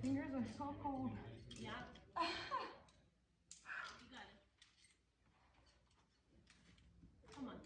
fingers are so cold. Yeah. you got it. Come on.